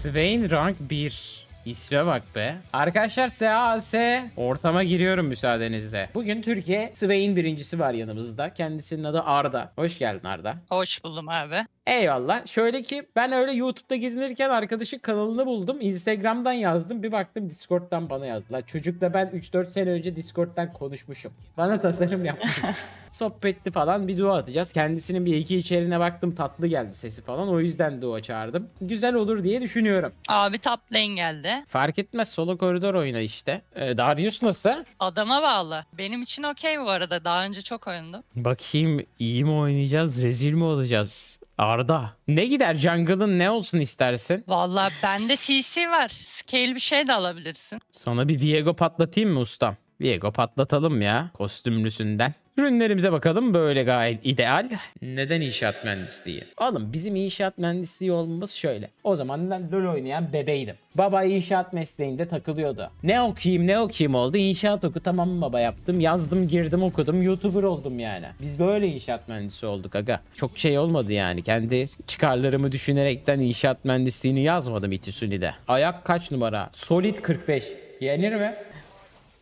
Swain rank 1. İsme bak be. Arkadaşlar SAS ortama giriyorum müsaadenizle. Bugün Türkiye Swain birincisi var yanımızda. Kendisinin adı Arda. Hoş geldin Arda. Hoş buldum abi. Eyvallah. Şöyle ki ben öyle YouTube'da gezinirken arkadaşın kanalını buldum. Instagram'dan yazdım. Bir baktım Discord'dan bana yazdılar. Çocukla ben 3-4 sene önce Discord'dan konuşmuşum. Bana tasarım yapmış. Sohbetli falan bir dua atacağız. Kendisinin bir iki içeriğine baktım tatlı geldi sesi falan. O yüzden dua çağırdım. Güzel olur diye düşünüyorum. Abi top lane geldi. Fark etmez solo koridor oyna işte. Ee, Darius nasıl? Adama bağlı. Benim için okey bu arada. Daha önce çok oynadım. Bakayım iyi mi oynayacağız rezil mi olacağız? Arda. Ne gider jungle'ın ne olsun istersin? Vallahi bende CC var. Scale bir şey de alabilirsin. Sana bir Viego patlatayım mı ustam? Viego patlatalım ya kostümlüsünden. Ürünlerimize bakalım böyle gayet ideal. Neden inşaat mühendisliği? Oğlum bizim inşaat mühendisliği olmamız şöyle. O zaman ben LoL oynayan bebeydim. Baba inşaat mesleğinde takılıyordu. Ne okuyayım ne okuyayım oldu. İnşaat oku tamam mı baba yaptım. Yazdım girdim okudum. YouTuber oldum yani. Biz böyle inşaat mühendisi olduk aga. Çok şey olmadı yani. Kendi çıkarlarımı düşünerekten inşaat mühendisliğini yazmadım İTÜSÜNİ'de. Ayak kaç numara? Solid 45. Yenir mi?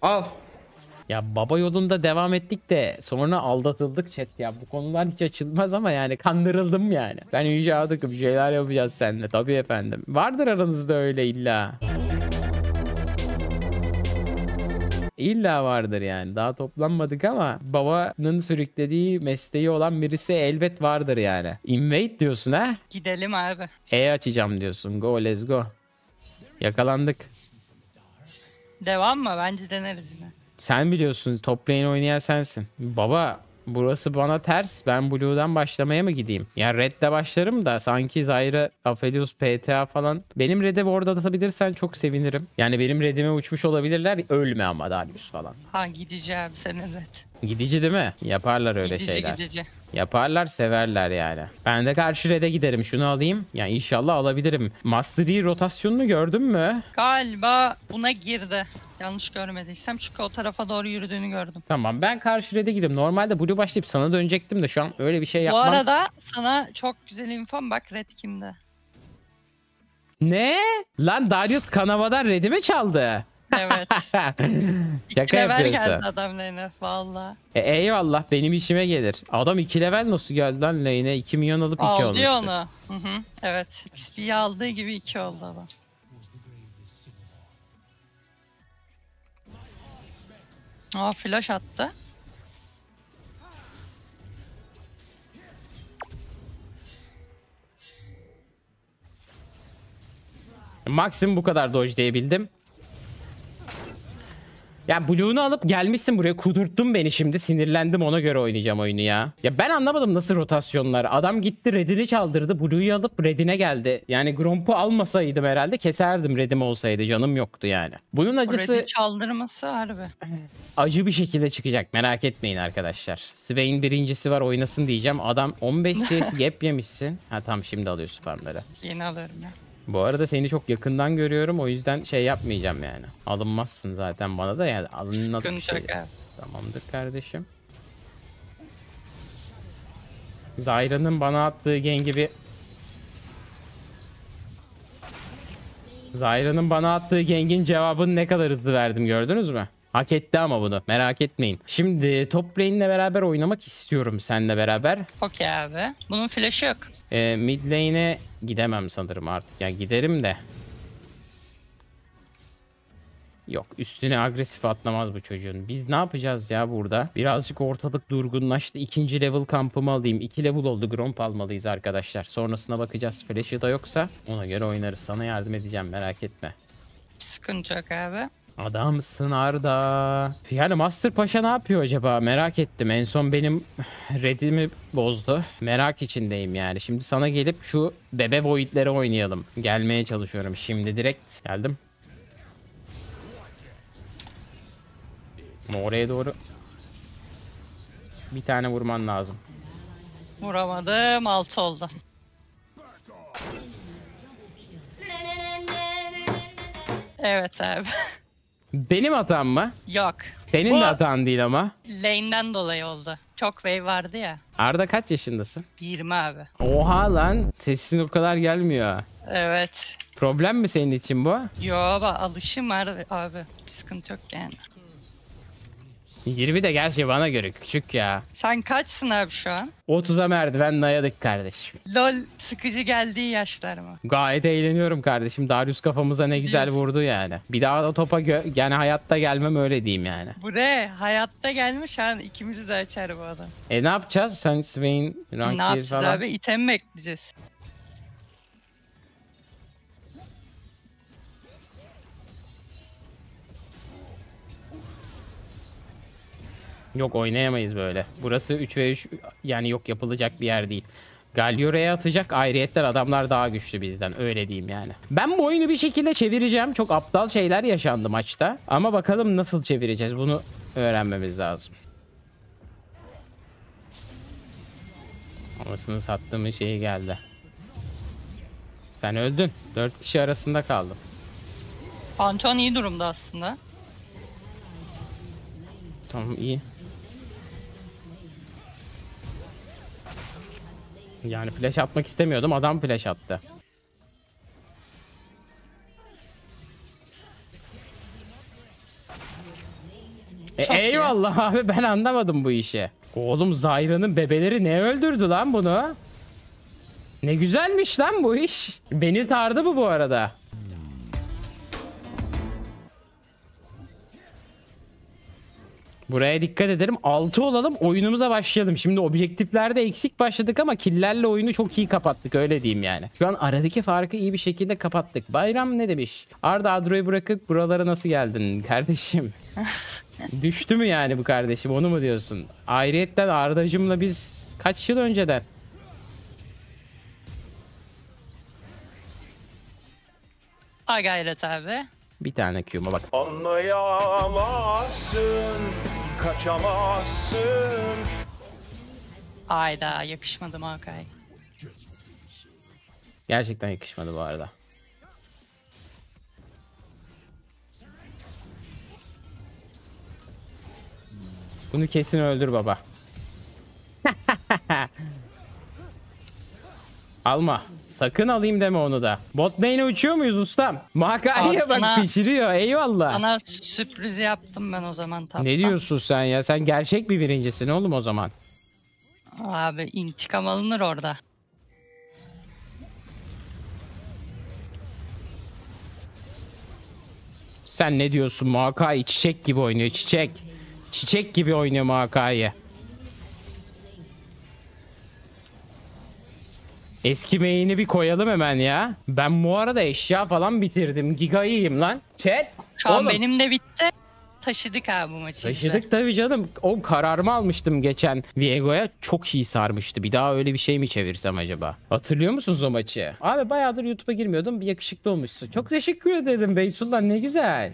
Al. Ya baba yolunda devam ettik de sonra aldatıldık chat ya. Bu konular hiç açılmaz ama yani kandırıldım yani. Ben inşaat okup bir şeyler yapacağız seninle. Tabii efendim. Vardır aranızda öyle illa. İlla vardır yani. Daha toplanmadık ama babanın sürüklediği mesleği olan birisi elbet vardır yani. Invade diyorsun ha? Gidelim abi. E açacağım diyorsun. Go let's go. Yakalandık. Devam mı? Bence deneriz yine. Sen biliyorsun top lane oynayan sensin. Baba burası bana ters. Ben Blue'dan başlamaya mı gideyim? Ya Red'de başlarım da sanki Zyra, Aphelios, PTA falan. Benim Red'e orada atabilirsen çok sevinirim. Yani benim Red'ime uçmuş olabilirler. Ölme ama Darius falan. Ha abi senin red. Gidici değil mi? Yaparlar öyle gidici şeyler. gidici. Yaparlar severler yani. Ben de karşı red'e giderim. Şunu alayım. Yani inşallah alabilirim. Master Yi rotasyonunu gördün mü? Galiba buna girdi. Yanlış görmediysem çünkü o tarafa doğru yürüdüğünü gördüm. Tamam ben karşı red'e gidiyorum. Normalde blue başlayıp sana dönecektim de şu an öyle bir şey Bu yapmam. arada sana çok güzel infom bak red kimde. Ne? Lan Darius kanavadan red'i mi çaldı? Evet. Şaka level yapıyorsun. geldi adam lane'e valla. E, eyvallah benim işime gelir. Adam 2 level nasıl geldi lan lane'e? 2 milyon alıp 2 Aldı olmuştu. ya onu. Hı hı. Evet. XP'yi aldığı gibi 2 oldu adam. Aa flash attı. Maksimum bu kadar dodge diyebildim. Ya Blue'unu alıp gelmişsin buraya kudurttun beni şimdi sinirlendim ona göre oynayacağım oyunu ya. Ya ben anlamadım nasıl rotasyonlar. Adam gitti Red'ini çaldırdı Blue'yu alıp Red'ine geldi. Yani Gromp'u almasaydım herhalde keserdim Red'im olsaydı canım yoktu yani. Bunun acısı Red'i çaldırması harbi. acı bir şekilde çıkacak merak etmeyin arkadaşlar. Swain birincisi var oynasın diyeceğim. Adam 15 CS gap yemişsin. Ha tamam şimdi alıyorsun farmları. Yeni alıyorum ya. Bu arada seni çok yakından görüyorum o yüzden şey yapmayacağım yani. Alınmazsın zaten bana da yani bir Sıkıntı şey. Tamamdır kardeşim. Zyra'nın bana attığı gen gibi Zyra'nın bana attığı gengin cevabını ne kadar hızlı verdim gördünüz mü? Hak etti ama bunu merak etmeyin. Şimdi top lane'le beraber oynamak istiyorum seninle beraber. Okey abi. Bunun flash'ı yok. Ee, mid lane'e gidemem sanırım artık. Yani giderim de. Yok üstüne agresif atlamaz bu çocuğun. Biz ne yapacağız ya burada? Birazcık ortalık durgunlaştı. İkinci level kampımı alayım. İki level oldu. Gromp almalıyız arkadaşlar. Sonrasına bakacağız. Flash'ı da yoksa ona göre oynarız. Sana yardım edeceğim merak etme. Sıkıntı yok abi. Adamsın Arda. Yani Master Paşa ne yapıyor acaba? Merak ettim. En son benim redimi bozdu. Merak içindeyim yani. Şimdi sana gelip şu bebe voidleri oynayalım. Gelmeye çalışıyorum şimdi direkt. Geldim. Oraya doğru bir tane vurman lazım. Vuramadım. 6 oldu. Evet abi. Benim hatam mı? Yok. Senin Bu de hatan değil ama. lane'den dolayı oldu. Çok wave vardı ya. Arda kaç yaşındasın? 20 abi. Oha lan sesin o kadar gelmiyor. Evet. Problem mi senin için bu? Yo bak alışım var abi. Bir sıkıntı yok yani. 20 de gerçi bana göre küçük ya. Sen kaçsın abi şu an? 30'a merdiven dayadık kardeşim. LOL sıkıcı geldiği yaşlar mı? Gayet eğleniyorum kardeşim. Darius kafamıza ne güzel Diyorsun. vurdu yani. Bir daha da topa yani hayatta gelmem öyle diyeyim yani. Bu ne? Hayatta gelmiş an ikimizi de açar bu adam. E ne yapacağız? Sen Swain rank ne yapacağız falan. abi? İtem mi ekleyeceğiz? Yok oynayamayız böyle. Burası 3 ve 3 yani yok yapılacak bir yer değil. Galiore'ye atacak ayrıyetten adamlar daha güçlü bizden öyle diyeyim yani. Ben bu oyunu bir şekilde çevireceğim. Çok aptal şeyler yaşandı maçta. Ama bakalım nasıl çevireceğiz bunu öğrenmemiz lazım. Anasını sattığımın şeyi geldi. Sen öldün. 4 kişi arasında kaldım. Anton iyi durumda aslında. Tamam iyi. Yani flash atmak istemiyordum. Adam flash attı. E, Çok iyi. eyvallah abi ben anlamadım bu işi. Oğlum Zayra'nın bebeleri ne öldürdü lan bunu? Ne güzelmiş lan bu iş. Beni sardı bu bu arada. Buraya dikkat edelim. 6 olalım. Oyunumuza başlayalım. Şimdi objektiflerde eksik başladık ama killerle oyunu çok iyi kapattık. Öyle diyeyim yani. Şu an aradaki farkı iyi bir şekilde kapattık. Bayram ne demiş? Arda Adro'yu bırakıp buralara nasıl geldin kardeşim? Düştü mü yani bu kardeşim onu mu diyorsun? Ayrıyetten Arda'cımla biz kaç yıl önceden? Ha gayret abi. Bir tane Q'ma bak. Anlayamazsın, kaçamazsın. Ayda yakışmadı Makai. Gerçekten yakışmadı bu arada. Bunu kesin öldür baba. Alma. Sakın alayım deme onu da. Bot lane'e uçuyor muyuz ustam? Makai'ye Al bak sana- pişiriyor. Eyvallah. Ana sürprizi yaptım ben o zaman tapta. Ne diyorsun sen ya? Sen gerçek bir birincisin oğlum o zaman. Abi intikam alınır orada. Sen ne diyorsun Makai çiçek gibi oynuyor çiçek. Çiçek gibi oynuyor Makai. Eski main'i bir koyalım hemen ya. Ben bu arada eşya falan bitirdim. Giga'yım lan. Chat. Şu an oğlum, benim de bitti. Taşıdık abi bu maçı işte. Taşıdık tabii canım. O kararımı almıştım geçen Viego'ya. Çok iyi sarmıştı. Bir daha öyle bir şey mi çevirsem acaba? Hatırlıyor musunuz o maçı? Abi bayağıdır YouTube'a girmiyordum. Bir yakışıklı olmuşsun. Çok teşekkür ederim Beytullah. Ne güzel.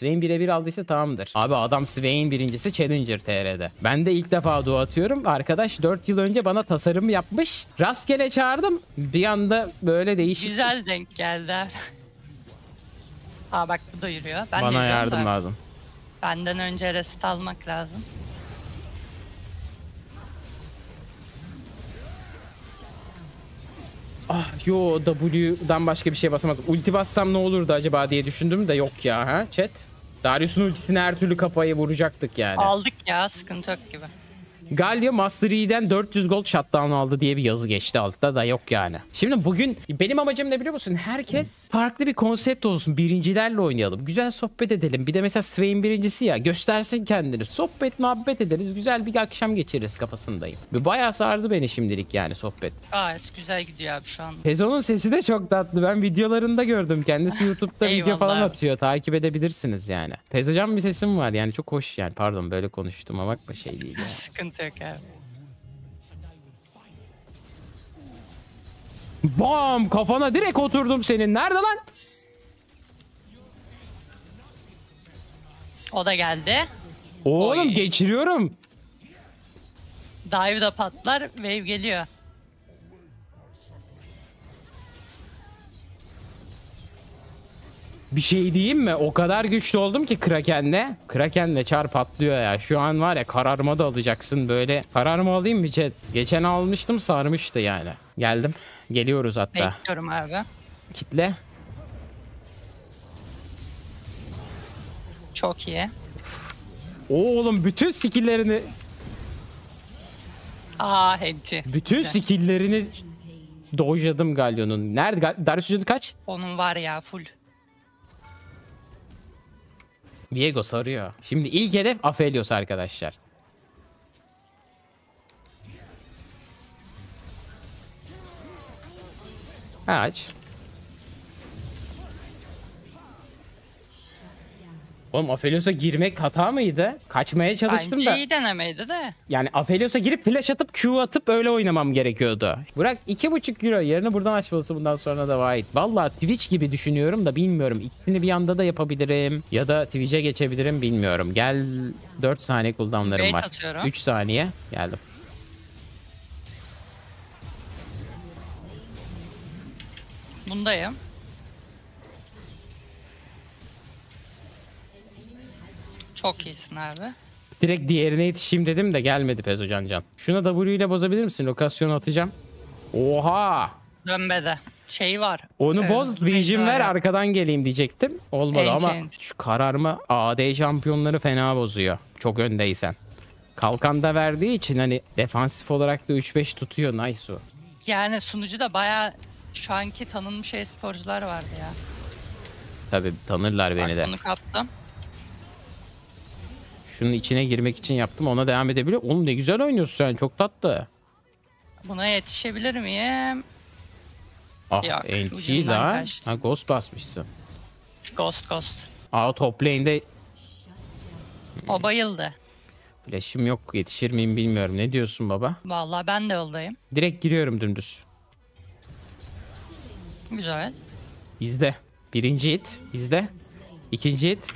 Swain birebir aldıysa tamamdır. Abi adam Swain birincisi Challenger TR'de. Ben de ilk defa dua atıyorum. Arkadaş 4 yıl önce bana tasarım yapmış. Rastgele çağırdım. Bir anda böyle değişik. Güzel denk geldi. Aa bak bu da yürüyor. Ben Bana yardım da lazım. Benden önce rest almak lazım. Ah yo W'dan başka bir şey basamadım. Ulti bassam ne olurdu acaba diye düşündüm de yok ya ha chat. Darius'un ultisini her türlü kafayı vuracaktık yani. Aldık ya sıkıntı yok gibi. Galio Master Yi'den 400 gold shutdown aldı diye bir yazı geçti altta da yok yani. Şimdi bugün benim amacım ne biliyor musun? Herkes farklı bir konsept olsun. Birincilerle oynayalım. Güzel sohbet edelim. Bir de mesela Swain birincisi ya. Göstersin kendini. Sohbet muhabbet ederiz. Güzel bir akşam geçiririz kafasındayım. Ve bayağı sardı beni şimdilik yani sohbet. Gayet güzel gidiyor abi şu an. Pezon'un sesi de çok tatlı. Ben videolarında gördüm. Kendisi YouTube'da video falan atıyor. Takip edebilirsiniz yani. Pezocan bir sesim var. Yani çok hoş yani. Pardon böyle konuştum ama bakma şey değil yani. sıkıntı yok abi. Bam! Kafana direkt oturdum senin. Nerede lan? O da geldi. Oğlum Oy. geçiriyorum. Dive da patlar. Wave geliyor. Bir şey diyeyim mi? O kadar güçlü oldum ki Kraken'le. Kraken'le çar patlıyor ya. Şu an var ya kararma da alacaksın böyle. Kararma alayım mı chat? Geçen almıştım sarmıştı yani. Geldim. Geliyoruz hatta. Bekliyorum abi. Kitle. Çok iyi. Oğlum bütün skill'lerini Aa henti. bütün Güzel. skill'lerini dojladım Galyon'un. Nerede? Gal- Darius kaç? Onun var ya full. Viego sarıyor. Şimdi ilk hedef Aphelios arkadaşlar. Aç. Oğlum Aphelios'a girmek hata mıydı? Kaçmaya çalıştım Bence da. iyi denemeydi de. Yani Aphelios'a girip flash atıp Q atıp öyle oynamam gerekiyordu. Bırak 2.5 euro yerini buradan açması bundan sonra da White. Valla Twitch gibi düşünüyorum da bilmiyorum. İkisini bir anda da yapabilirim. Ya da Twitch'e geçebilirim bilmiyorum. Gel 4 saniye cooldownlarım Bait var. atıyorum. 3 saniye geldim. Bundayım. Çok iyisin abi. Direkt diğerine yetişeyim dedim de gelmedi Pezo Can. Şuna W ile bozabilir misin? Lokasyonu atacağım. Oha! Dönmede. Şey var. Onu Evet, boz, vision ver arkadan geleyim diyecektim. Olmadı ama şu kararma AD şampiyonları fena bozuyor. Çok öndeysen. Kalkan da verdiği için hani defansif olarak da 3-5 tutuyor. Nice o. Yani sunucuda baya şu anki tanınmış e-sporcular vardı ya. Tabi tanırlar beni de. Bak bunu kaptım. Şunun içine girmek için yaptım. Ona devam edebiliyor. Oğlum ne güzel oynuyorsun sen. Çok tatlı. Buna yetişebilir miyim? Ah Yok, la. kaçtı. Ha, Ghost basmışsın. Ghost Ghost. Aa top lane'de O bayıldı. flash'im yok. Yetişir miyim bilmiyorum. Ne diyorsun baba? Vallahi ben de yoldayım. Direkt giriyorum dümdüz. Güzel. İzle. Birinci hit. izle. İkinci hit.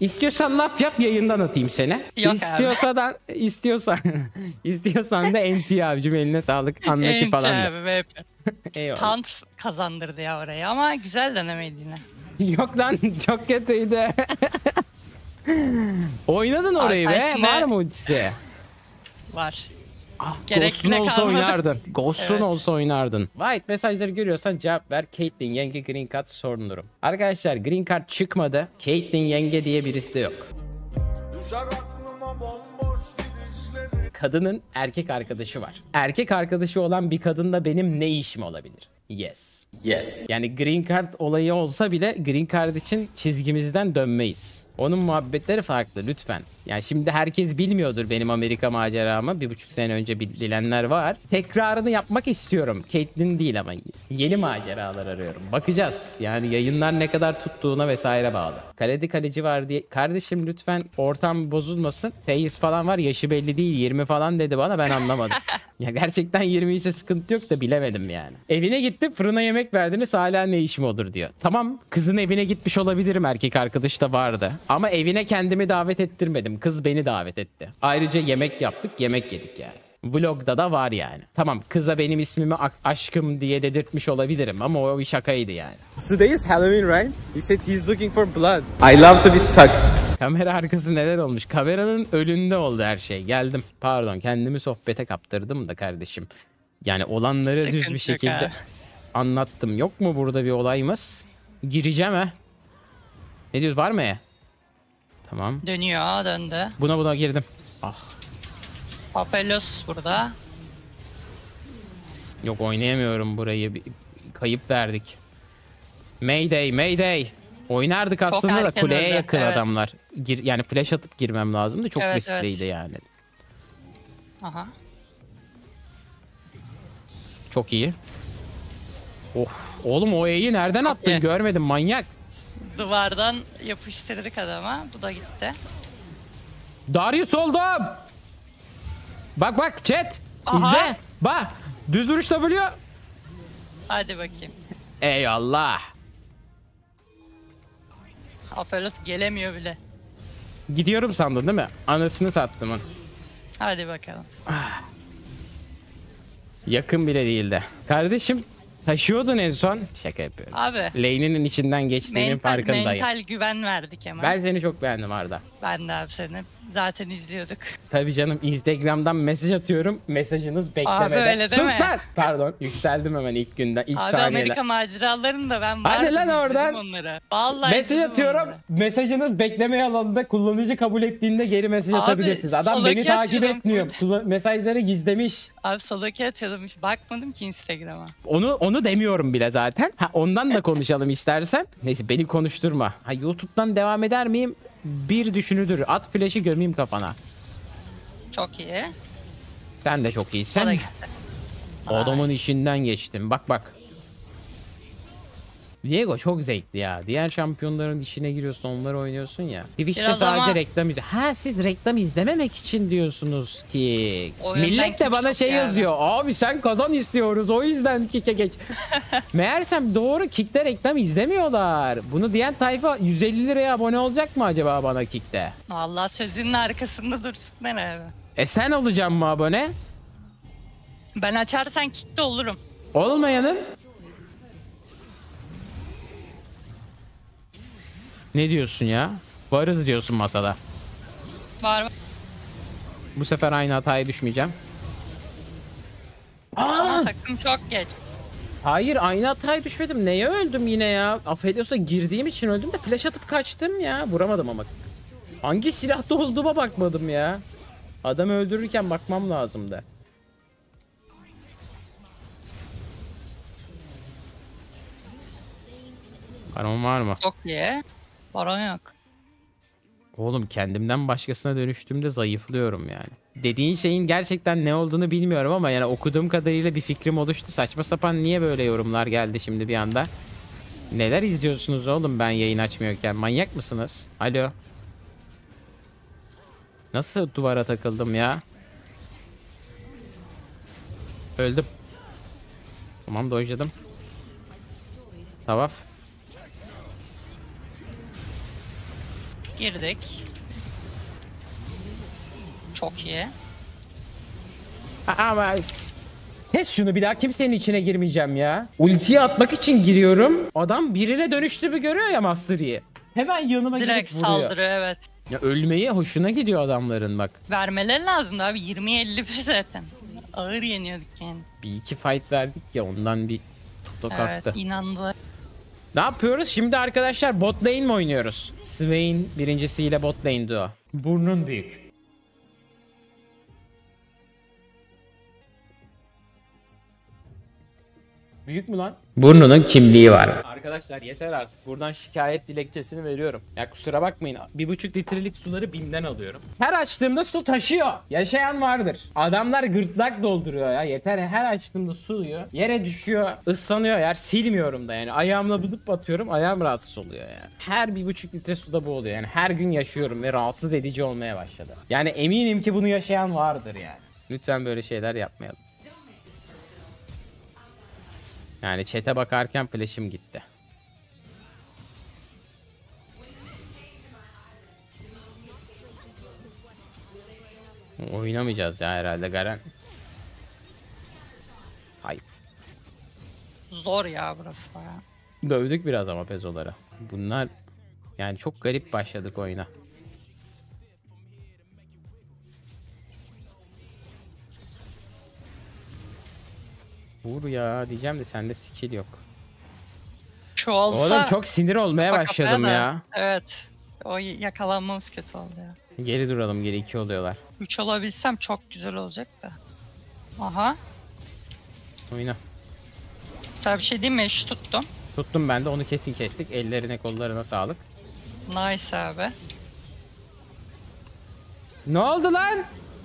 İstiyorsan laf yap yayından atayım seni. Yok. İstiyorsan istiyorsan istiyorsan da NT abicim eline sağlık anlaki falan da. abi ve Eyvallah. Tant kazandırdı ya orayı ama güzel denemeydi yine. Yok lan çok kötüydü. Oynadın orayı Abi be. şimdi- Var mı ultisi? Var. Ah, Ghost'un olsa kalmadı? oynardın. Ghost'un Evet. olsa oynardın. White mesajları görüyorsan cevap ver. Caitlyn yenge green card sorunlurum. Arkadaşlar green card çıkmadı. Caitlyn yenge diye birisi de yok. Kadının erkek arkadaşı var. Erkek arkadaşı olan bir kadınla benim ne işim olabilir? Yes. Yes. Yani green card olayı olsa bile green card için çizgimizden dönmeyiz. Onun muhabbetleri farklı lütfen. Yani şimdi herkes bilmiyordur benim Amerika maceramı. Bir buçuk sene önce bil- bilenler var. Tekrarını yapmak istiyorum. Caitlyn değil ama yeni maceralar arıyorum. Bakacağız. Yani yayınlar ne kadar tuttuğuna vesaire bağlı. Kalede kaleci var diye. Kardeşim lütfen ortam bozulmasın. Feyiz falan var yaşı belli değil 20 falan dedi bana ben anlamadım. ya gerçekten 20 ise sıkıntı yok da bilemedim yani. Evine gitti fırına yemek verdiniz hala ne işim olur diyor. Tamam kızın evine gitmiş olabilirim erkek arkadaş da vardı. Ama evine kendimi davet ettirmedim. Kız beni davet etti. Ayrıca yemek yaptık yemek yedik yani. Vlogda da var yani. Tamam kıza benim ismimi aşkım diye dedirtmiş olabilirim ama o bir şakaydı yani. Today is Halloween, right? He said he's looking for blood. I love to be sucked. Kamera arkası neler olmuş? Kameranın önünde oldu her şey. Geldim. Pardon kendimi sohbete kaptırdım da kardeşim. Yani olanları düz Sıkıntı bir şekilde. Anlattım. Yok mu burada bir olayımız? Gireceğim ha. Ne diyoruz var mı ya? Tamam. Dönüyor döndü. Buna buna girdim. Ah Apelos burada. yok oynayamıyorum burayı. Bir- Kayıp verdik. Mayday Mayday. Oynardık aslında da kuleye öldü, yakın evet. adamlar. Gir, yani flash atıp girmem lazımdı. Çok Evet, riskliydi evet. yani. Aha. Çok iyi. Of. Oğlum o E'yi nereden attın? iyi. Görmedim manyak. Duvardan yapıştırdık adama. Bu da gitti. Darius oldum. Bak bak chat. Aha. İzle. Bak. Düz duruş W. Hadi bakayım. Eyvallah. Apelos gelemiyor bile. Gidiyorum sandın değil mi? Anasını sattım. onu. Hadi bakalım. Yakın bile değildi. Kardeşim taşıyordun en son. Şaka yapıyorum. Abi Lane'inin içinden geçtiğinin mental, farkındayım. mental güven verdik hemen. Ben Ben, seni çok beğendim Arda. de abi seni zaten izliyorduk. Tabii canım Instagram'dan mesaj atıyorum. Mesajınız beklemeden. öyle Sus deme. lan! Pardon yükseldim hemen ilk günden ilk Abi saniyede. Amerika maceralarını da ben Hadi lan oradan. Onları. Vallahi Mesaj atıyorum. onları. Mesajınız bekleme alanında kullanıcı kabul ettiğinde geri mesaj Abi, atabilirsiniz. Adam beni takip atıyorum. etmiyor. Mesajları gizlemiş. Abi soldaki atıyordum bakmadım ki Instagram'a. Onu onu demiyorum bile zaten. Ha, ondan da konuşalım istersen. Neyse beni konuşturma. Ha, YouTube'dan devam eder miyim? Bir düşünüdür. At flash'ı gömeyim kafana. Çok iyi. Sen de çok O da iyisin. gitti. Adamın Nice. işinden geçtim. Bak bak. Diego çok zevkli ya. Diğer şampiyonların işine giriyorsun, onları oynuyorsun ya. Twitch'te Biraz sadece ama- reklam izle. Ha siz reklam izlememek için diyorsunuz ki. Millet de bana şey yani. yazıyor. Abi sen kazan istiyoruz. O yüzden kick'e geç. Meğersem doğru kick'te reklam izlemiyorlar. Bunu diyen tayfa 150 liraya abone olacak mı acaba bana kick'te? Vallahi sözünün arkasında dursunlar abi. E sen olacaksın mı abone? Ben açarsan kitle olurum. Olmayanın Ne diyorsun ya? Varız diyorsun masada. Var var. Bu sefer aynı hataya düşmeyeceğim. Aa! Ama takım çok geç. Hayır aynı hataya düşmedim. Neye öldüm yine ya? Affediyorsa girdiğim için öldüm de flash atıp kaçtım ya. Vuramadım ama. Hangi silahta olduğuma bakmadım ya. Adamı öldürürken bakmam lazımdı. Baron var mı? Çok iyi. Baron yok. Oğlum kendimden başkasına dönüştüğümde zayıflıyorum yani. Dediğin şeyin gerçekten ne olduğunu bilmiyorum ama yani okuduğum kadarıyla bir fikrim oluştu. Saçma sapan niye böyle yorumlar geldi şimdi bir anda? Neler izliyorsunuz oğlum ben yayın açmıyorken? Manyak mısınız? Alo. Nasıl duvara takıldım ya? Öldüm. Tamam dojladım. Tavaf. Girdik. Çok iyi. Ama Kes şunu bir daha kimsenin içine girmeyeceğim ya. Ultiyi atmak için giriyorum. Adam birine dönüştüğümü görüyor ya Master Yi. Hemen yanıma Direkt gidip vuruyor. saldırıyor evet. Ya ölmeyi hoşuna gidiyor adamların bak. Vermeleri lazımdı abi 20-51 zaten. Ağır yeniyorduk yani. Bir iki fight verdik ya ondan bir tuto Evet kalktı. inandılar. Ne yapıyoruz? Şimdi arkadaşlar bot lane mi oynuyoruz? Swain birincisiyle bot lane duo. Burnun büyük. Büyük mü lan? Burnunun kimliği var. Arkadaşlar yeter artık. Buradan şikayet dilekçesini veriyorum. Ya kusura bakmayın. Bir buçuk litrelik suları bimden alıyorum. Her açtığımda su taşıyor. Yaşayan vardır. Adamlar gırtlak dolduruyor ya. Yeter her açtığımda suyu yere düşüyor. ıslanıyor yer. Silmiyorum da yani. Ayağımla bulup atıyorum. Ayağım rahatsız oluyor yani. Her bir buçuk litre suda bu oluyor. Yani her gün yaşıyorum ve rahatsız edici olmaya başladı. Yani eminim ki bunu yaşayan vardır yani. Lütfen böyle şeyler yapmayalım. Yani çete bakarken flash'im gitti. Oynamayacağız ya herhalde Garen. Hayır. Zor ya burası baya. Dövdük biraz ama pezoları. Bunlar yani çok garip başladık oyuna. Vur ya diyeceğim de sende skill yok. Şu olsa... Oğlum çok sinir olmaya başladım da- ya. Evet. O yakalanmamız kötü oldu ya. Geri duralım geri iki oluyorlar. 3 olabilsem çok güzel olacak da. Aha. Oyna. Sana bir şey diyeyim mi? Eş tuttum. Tuttum ben de onu kesin kestik. Ellerine kollarına sağlık. Nice abi. Ne oldu lan?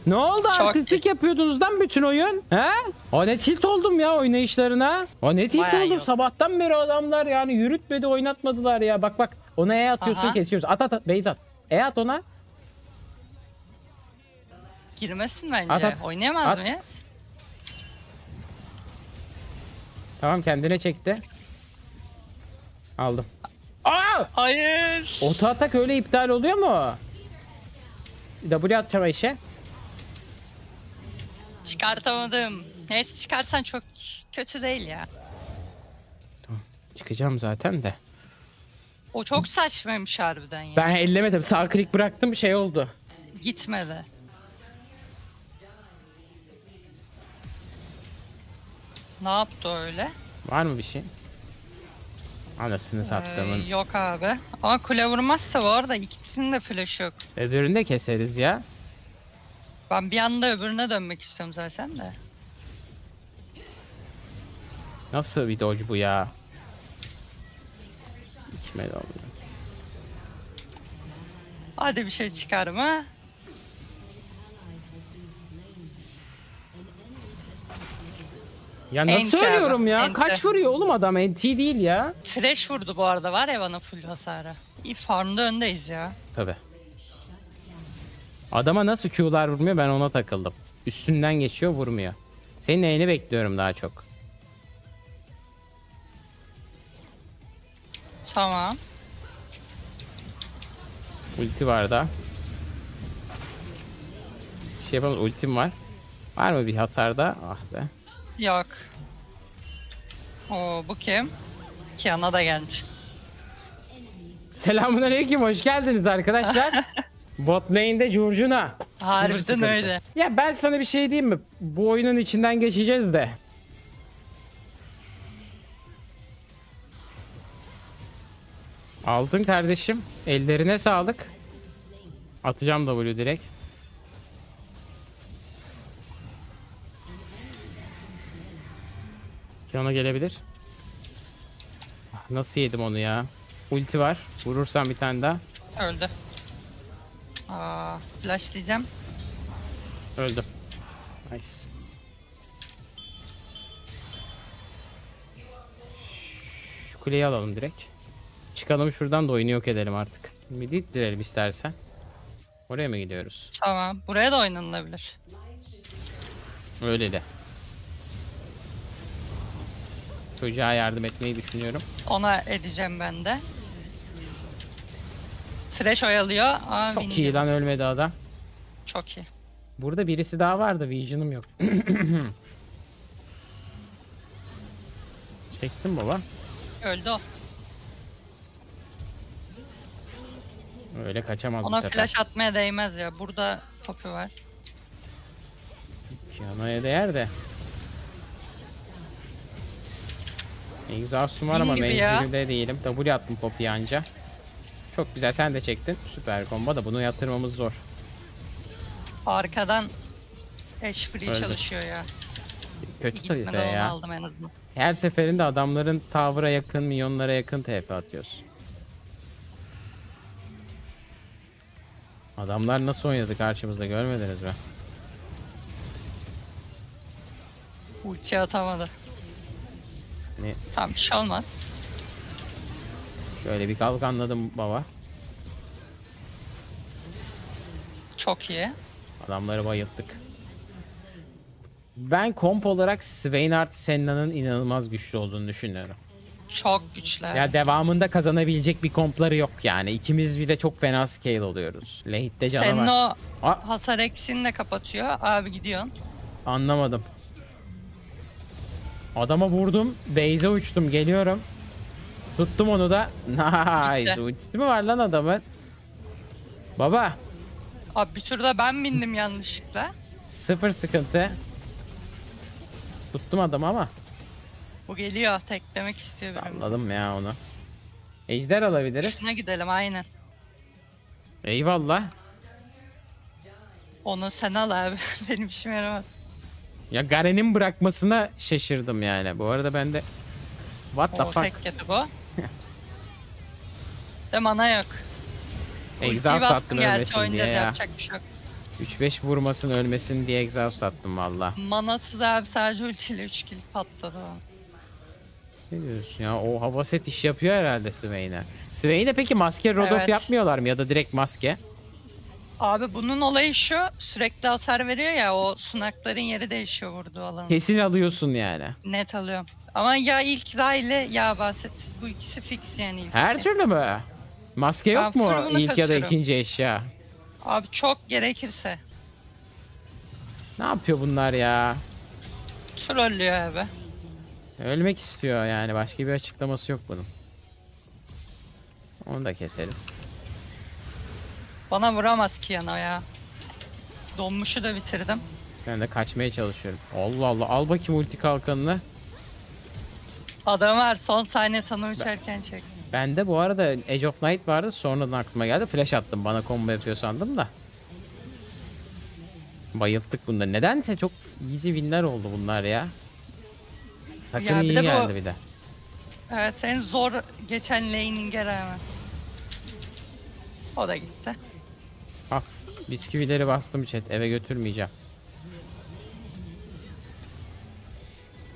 Ne oldu? Çok Arkıklık yapıyordunuz lan bütün oyun. He? O ne tilt oldum ya oynayışlarına. O ne tilt Bayağı oldum. yok. Sabahtan beri adamlar yani yürütmedi oynatmadılar ya. Bak bak ona E atıyorsun Aha. kesiyoruz. At at at. Beyz at. E at ona. Girmesin bence. At, at. Oynayamaz At. mıyız? Tamam kendine çekti. Aldım. Aa! Hayır. Oto atak öyle iptal oluyor mu? W atacağım Ayşe. Çıkartamadım. Neyse çıkarsan çok kötü değil ya. Çıkacağım zaten de. O çok saçmaymış harbiden ya. Ben ellemedim. Sağ klik bıraktım şey oldu. Gitmedi. Ne yaptı öyle? Var mı bir şey? Anasını Ee, sattığımın. yok abi. Ama kule vurmazsa bu arada ikisinin de flash yok. Öbürünü de keseriz ya. Ben bir anda öbürüne dönmek istiyorum zaten de. Nasıl bir dodge bu ya? İkime de oldu. Hadi bir şey çıkar mı? Ya nasıl Enti abi, ölüyorum ya? enti. Kaç vuruyor oğlum adam? NT değil ya. Trash vurdu bu arada var ya bana full hasarı. İyi farmda öndeyiz ya. Tabi. Adama nasıl Q'lar vurmuyor ben ona takıldım. Üstünden geçiyor vurmuyor. Senin neyini bekliyorum daha çok. Tamam. Ulti var da. Bir şey yapalım. Ultim var. Var mı bir hasarda? Ah be. Yok. Oo bu kim? Kiana da gelmiş. Selamünaleyküm. Hoş geldiniz arkadaşlar. Bot lane'de Curcuna. Harbiden sıkıntı. öyle. Ya ben sana bir şey diyeyim mi? Bu oyunun içinden geçeceğiz de. Aldın kardeşim. Ellerine sağlık. Atacağım W direkt. Yana gelebilir. Nasıl yedim onu ya? Ulti var. Vurursam bir tane daha. Öldü. Aa, flash diyeceğim. Öldüm. Nice. Şu kuleyi alalım direkt. Çıkalım şuradan da oyunu yok edelim artık. Midi ittirelim istersen. Oraya mı gidiyoruz? Tamam. Buraya da oynanılabilir. Öyle de. Çocuğa yardım etmeyi düşünüyorum. Ona edeceğim ben de. Trash oyalıyor. Aa, Çok iyi lan ölmedi adam. Çok iyi. Burada birisi daha vardı. Vision'ım yok. Çektim baba. Öldü o. Öyle kaçamaz bu Ona sefer. flash atmaya değmez ya. Burada topu var. Piyanoya değer de. Exhaust'um var İyi ama menzilde değilim. W attım Poppy'ye anca. Çok güzel sen de çektin. Süper combo da bunu yatırmamız zor. Arkadan Ash free Öldü. çalışıyor ya. Kötü onu ya. aldım en azından. Her seferinde adamların tavıra yakın, minyonlara yakın TP atıyoruz. Adamlar nasıl oynadı karşımızda görmediniz mi? Ulti atamadı. Ne? Tamam bir şey olmaz. Şöyle bir kalkanladım baba. Çok iyi. Adamları bayılttık. Ben komp olarak Swain artı Senna'nın inanılmaz güçlü olduğunu düşünüyorum. Çok güçler. Ya devamında kazanabilecek bir kompları yok yani. İkimiz bir de çok fena scale oluyoruz. Late'de Senin canavar. o Aa, hasar eksiğini de kapatıyor. Abi gidiyorsun. anlamadım. Adama vurdum. Base'e uçtum. Geliyorum. Tuttum onu da. Nice. Ultisi mi var lan adamın? Baba. Abi bir turda ben bindim yanlışlıkla. Sıfır sıkıntı. Tuttum adamı ama. Bu geliyor. Teklemek istiyor benim. Anladım ya onu. Ejder alabiliriz. Şuna gidelim aynen. Eyvallah. Onu sen al abi. Benim işime yaramaz. Ya Garen'in bırakmasına şaşırdım yani. Bu arada ben de What the O fuck? tek bu. De mana yok. Exhaust attım ölmesin diye ya. Yapacak bir şey yok. 3-5 vurmasın ölmesin diye exhaust attım valla. Manası da abi sadece ultiyle 3 kill patladı. Ne diyorsun ya? O hava set iş yapıyor herhalde Swain'e. Swain'e peki maske Rodolph Evet. yapmıyorlar mı ya da direkt maske? Abi bunun olayı şu. Sürekli hasar veriyor ya o sunakların yeri değişiyor vurduğu alan. Kesin alıyorsun yani. Net alıyorum. Ama ya ilk Ra ile ya Baset bu ikisi fix yani ilk Her iki. türlü mü? Maske yok Ben mu ilk ya da kaçıyorum. ikinci eşya? Abi çok gerekirse. Ne yapıyor bunlar ya? Trollüyor abi. Ölmek istiyor yani. Başka bir açıklaması yok bunun. Onu da keseriz. Bana vuramaz ki yana ya. Donmuşu da bitirdim. Ben de kaçmaya çalışıyorum. Allah Allah. Al bakayım ulti kalkanını. Adam var son saniye sana uçarken çek. Ben de bu arada Age of Night vardı. Sonradan aklıma geldi. Flash attım. Bana combo yapıyor sandım da. Bayılttık bunda. Nedense çok easy winler oldu bunlar ya. Takım Ya bir iyi de bu- geldi bir de. Evet en zor geçen laning'e rağmen. O da gitti. Bisküvileri bastım chat. Eve götürmeyeceğim.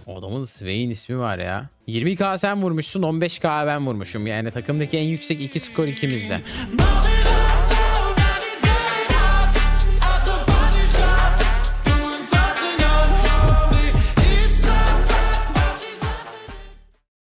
Adamın Swain ismi var ya. 20k sen vurmuşsun 15k ben vurmuşum. Yani takımdaki en yüksek iki skor ikimizde.